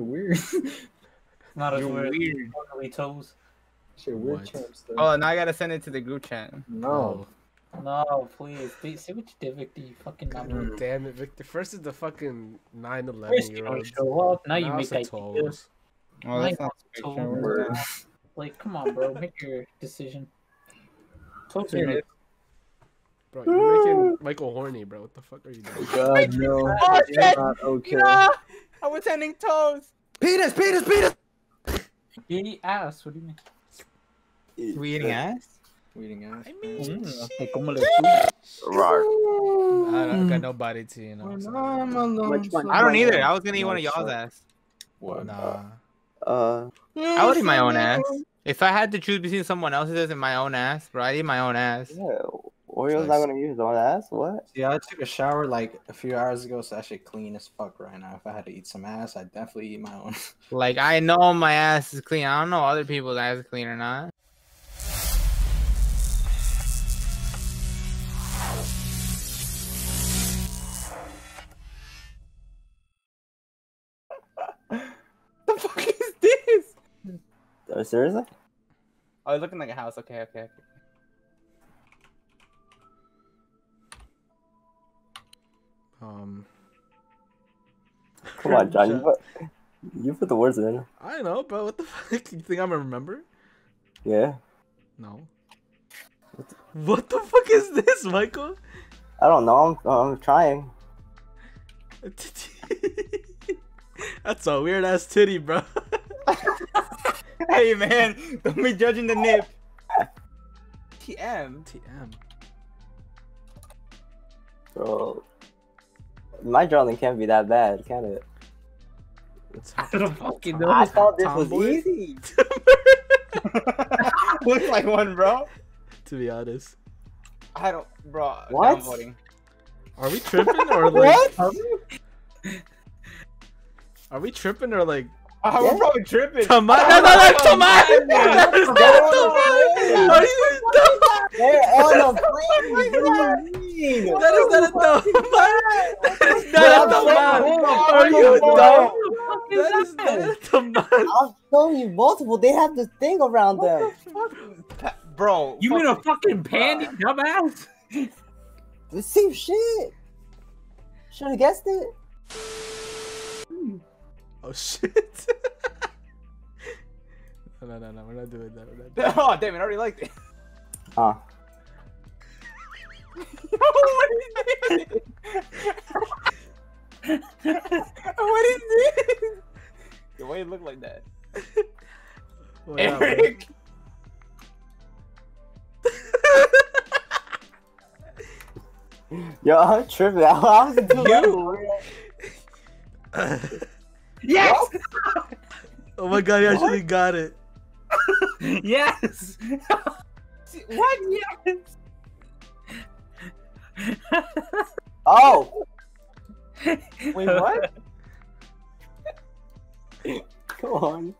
weird. Not as You're weird. weird. Ugly toes. Shit, weird What? champs though. Oh, now I gotta send it to the group chat. no. Oh. No, please. Please say what you did, Victor. You fucking God number. damn it, Victor. First is the fucking 9 11 First you year don't olds. show up. Now you Now make it's the ideas. toes. Oh, that's not Toes. Word. Like, come on, bro. Make your decision. Toes Here are. Bro, you're making Michael horny, bro. What the fuck are you doing? Oh, God no. Oh, not okay. No! I was sending toes. Penis, penis, penis. Eating ass. What do you mean? We eating ass? We eating ass. I mean, Mm, shit. como le fui. I, don't, got nobody to, you know. so- I don't either. I was gonna eat one of y'all's ass. What? Nah. Uh, I would eat my own ass. If I had to choose between someone else's and my own ass, bro, I'd eat my own ass. yeah. Oreo's not gonna use his own ass. What? Yeah, I took a shower like a few hours ago, so that shit clean as fuck right now. If I had to eat some ass, I'd definitely eat my own. Like I know my ass is clean. I don't know other people's ass is clean or not. the fuck is this? Uh, seriously? Oh, it's looking like a house. Okay, okay, okay. Um, Come on, John. You put, you put the words in. I know, but what the fuck? You think I'm gonna remember? Yeah. No. What the fuck is this, Michael? I don't know. I'm, I'm trying. That's a weird ass titty, bro. Hey man, don't be judging the nip. TM. TM. Bro. My drawing can't be that bad, can it? I don't fucking know. I thought this was easy. Looks like one, bro. to be honest, I don't, bro. What? downvoting. are we tripping or like? What? Are we tripping or like? I was probably tripping. Tomat? No, no, no, tomat! That is not tomat! Are you dumb? They're on the plane. What do you mean? That is not a tomat! That is not a tomat! Are you dumb? That is not a tomat! I'll show you multiple. They have this thing around them. Pa- Bro, You mean a fucking panty, dumbass? The same shit. Should have guessed it. Oh shit! no, no, no, no, we're not doing that. We're not doing Oh damn it! I already liked it. Ah. Huh. what is this? what is this? The way it looked like that. What? Eric. Yo, I'm tripping. I was doing Yes. Oh my god, you actually got it. yes. what? Yes. Oh, Wait, what? come on.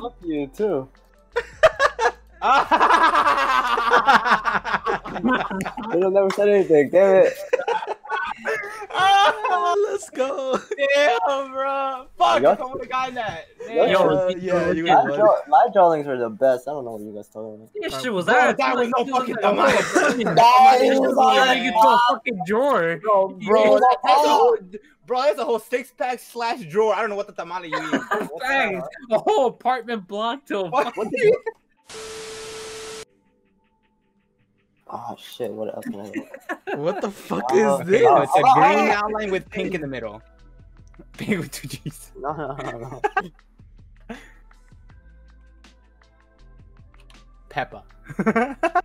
Fuck you too. They don't never said anything. Damn it. Oh, let's go. Damn, bro. Fuck, Yo- I would have gotten that. Yo, Damn. Yo, Uh, yeah, you My, draw- my drawings were the best. I don't know what you guys told me. This shit was that. that was no fucking That dumbass. was was like into a fucking drawer. Bro, Bro, that, that's a whole, bro, that's a whole six pack slash drawer. I don't know what the tamale you mean. Thanks. A whole apartment block to a oh shit, what else? was it? What the fuck Uh, is this? uh, It's a Oh, green oh. outline with pink in the middle. Pink with two G's. No, no, no, no. Peppa.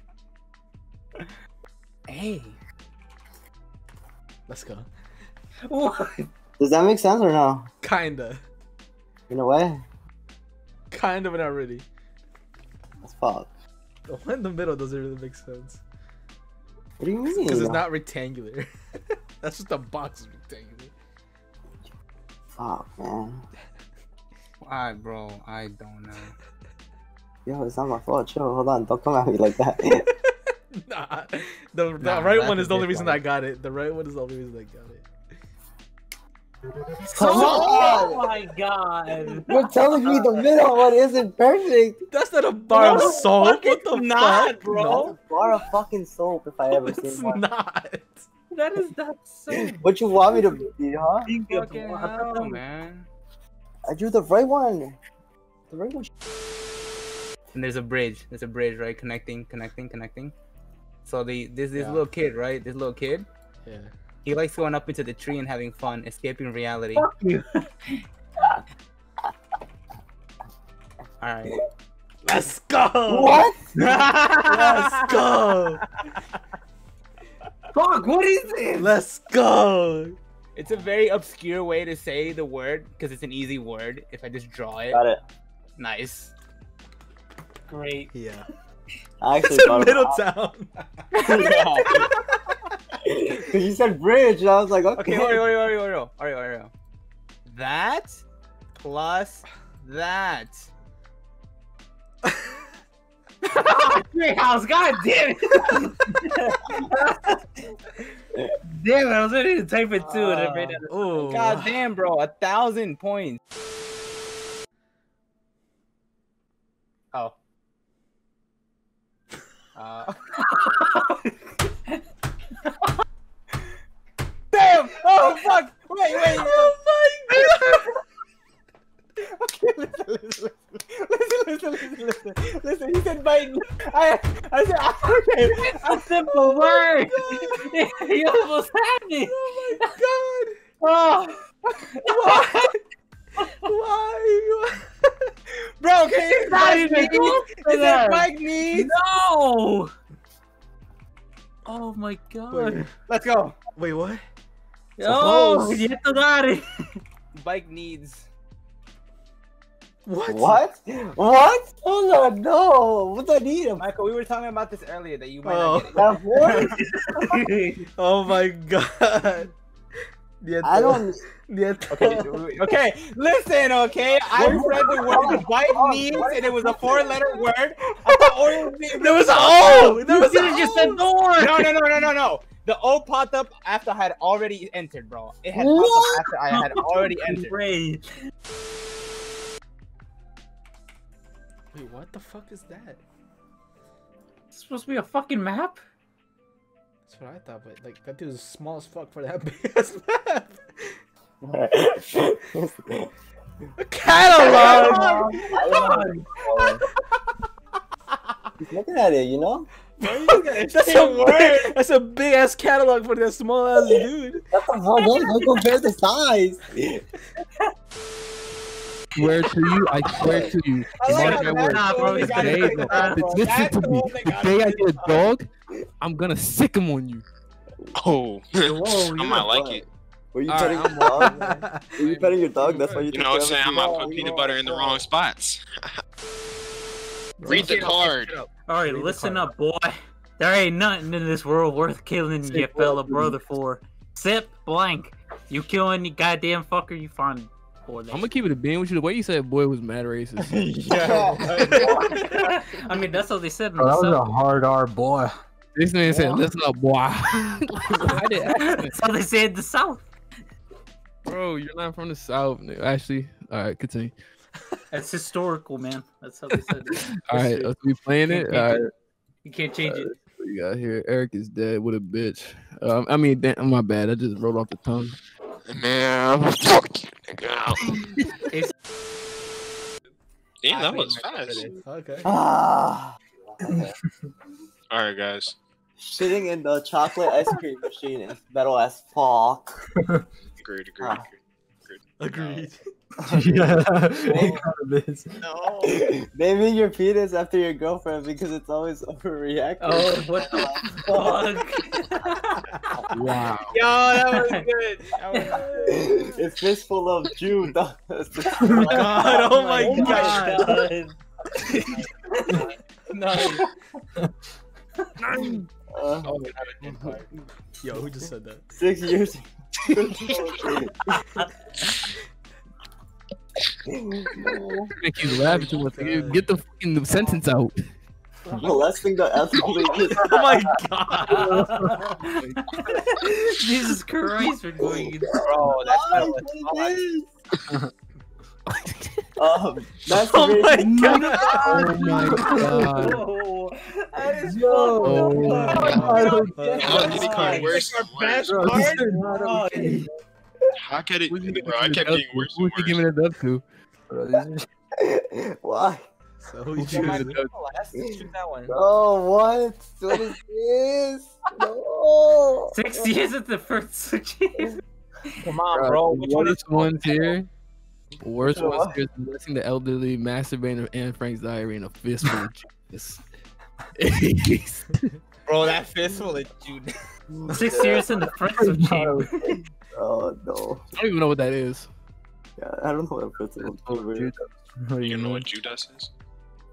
hey. Let's go. What? Does that make sense or no? Kinda. In a way, Kind of, not really. as fuck. The one in the middle doesn't really make sense. What do you mean? Because it's not rectangular. That's just a box is rectangular. Fuck, man. Why, bro? I don't know. Yo, it's not my fault. Chill. Hold on. Don't come at me like that. Nah. The, the Nah, right one is the only reason like- I got it. The right one is the only reason I got it. Oh my god. You're telling me the middle one isn't perfect. That's not a bar No, of soap. What the not, fuck, bro. No, That's a bar of fucking soap if I ever it's seen one. not. That is not so What you want me to be, huh? big of Fucking hell, man. I drew the right one. The right one. And there's a bridge. There's a bridge, right? Connecting, connecting, connecting. So the this this Yeah. little kid, right? This little kid, Yeah. he likes going up into the tree and having fun, escaping reality. Fuck you. All right. Let's go. What? Let's go. Fuck, what is this? Let's go. It's a very obscure way to say the word because it's an easy word. If I just draw it, Got it. nice. Great. Yeah. I actually It's in thought Middletown. Because You said bridge, and I was like, okay. Okay, Oreo, Oreo, Oreo, Oreo, Oreo, Oreo. That plus that. Treehouse, god damn it! damn it, I was ready to type it too, and I made it. Oh. God damn, bro, a thousand points. Oh. Uh. damn! Oh fuck! Wait, wait! Oh my god! Okay, listen, listen, listen, listen, listen, listen, listen. He said Biden. I, I said, okay. A simple word! you almost had me! Oh my god! Oh, Why? Bro, can you not Mike even needs? close to It said that. Mike needs. no! Oh my god. Wait, Let's go. wait, what? Oh, close. ya tu. Bike needs. What? What? What? Hold on, no. What do I need? Michael, we were talking about this earlier that you might Oh. not get it. voice? Oh my god. Nieto. I don't. Nieto. Okay, okay, listen, okay. I read the word bike needs, and it was a four-letter word. I thought Oreo was There was an O. There was an have just O. said door! No, no, no, no, no, no. The O popped up after I had already entered, bro. It had popped up after I had already entered. Wait, what the fuck is that? It's supposed to be a fucking map? That's what I thought, but like that dude is small as fuck for that big ass map. A catalog. He's looking at it, you know? that's a big, that's a big ass catalog for that small ass dude. That's the wrong one. Don't compare the size. swear to you, I swear to you. I like Mark how my words. that's the bro, one they it's got today, it no, down, bro. listen to the me. The day I get a dog, I'm gonna sick him on you. Oh, Whoa, I might like it. Were you All petting right, your dog? Were you petting your dog? That's why you You know what I'm saying? I might put peanut butter in the wrong spots. Read the card. Alright, listen up, boy. There ain't nothing in this world worth killing your fellow brother for. Except blank. You kill any goddamn fucker you find for I'm gonna keep it a bean with you. The way you said boy was mad racist. I mean, that's what they said in Bro, that was a hard R boy. This man said, "Listen up, boy." Why did accent? That's how they say it in the South. Bro, you're not from the south. Actually, all right, continue. That's historical, man. That's how they said it. All right, let's be playing it. All right, You can't change it. what you got here? Eric is dead. What a bitch. Um, I mean, damn, my bad. I just rolled off the tongue. Man, fuck you, nigga. Damn, that was fast. Okay. Ah. All right, guys. Shitting in the chocolate ice cream machine is metal as fuck. Agreed, agreed, Ah. agreed. Agreed. No. Maybe your penis after your girlfriend because it's always overreacting. oh, what the fuck? Wow. Yo, that was good. That was good. it's fistful of Jew. dog. God, oh my Oh my god. god. Nice. Uh, Oh, Yo, who just said that? six years. make you laugh too much. Get the fucking sentence out. molesting the elderly. Oh my god. Jesus Christ, we're going. Bro, that's Why? not what What is? Um, that's Oh my the god. Oh my god. Bro, that is Oh fucked my up. God. Uh, How did it card. get worse and worse? Bro, this is not Bro, okay. How could it? Bro, I giving kept it getting worse Who's and he giving it up to? Bro, these are- Why? So who you giving it up Let's choose that one. Oh, what? What is this? No. Six years at the first six years. Come on, Bro, bro. Which one is worst ones here. The worst Which ones one? here is molesting the elderly, masturbating Anne Frank's diary, and a fistful of Jesus. Bro, that fistful is Jude. Six years in the friendship chamber. Oh no. I don't even know what that is. Yeah, I don't know what a festival is. Oh, what do You you know know? what Judas is?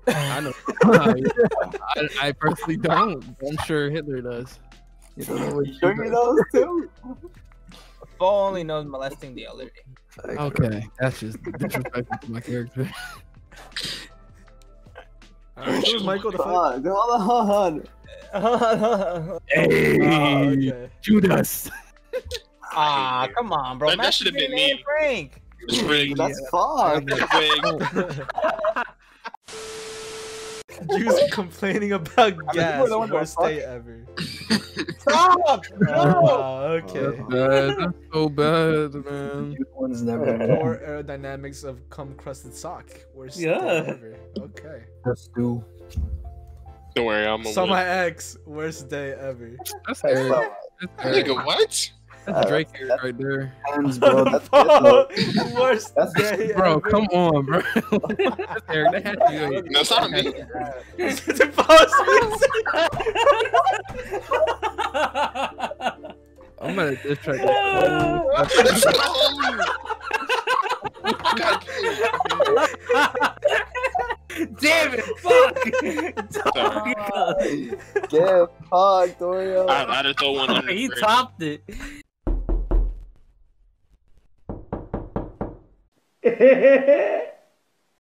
I know. I, I personally don't. I'm sure Hitler does. You don't know what You sure you know too? Bo only knows molesting the elderly. Okay, that's just disrespectful to my character. Alright, who's Michael the fuck? Fuck, hold on. Hey, Oh, okay. Judas. ah, come on, bro. That- that should've been me. Frank. It's rigged. That's fucked. Rigged. Juice complaining about gas. don't Worst day ever. Stop! No! Oh, okay. Bad. That's so bad, man. One's never More aerodynamics of cum crusted sock. Worst day Yeah. ever. Okay. Just do. Don't worry, I'm a Saw my ex. Worst day ever. That's Eric. That's That's, Nigga, what? That's Drake uh, Eric right there. Hands, bro. that's- Fuck. Worst That's- day Bro, ever. come on, bro. Eric. That had to be. That's not me. It's impossible. I'm gonna diss track. God, Damn it! Fuck! Sorry. Get fucked, Oreo. I, I had to throw one under he topped it. Hehehehe!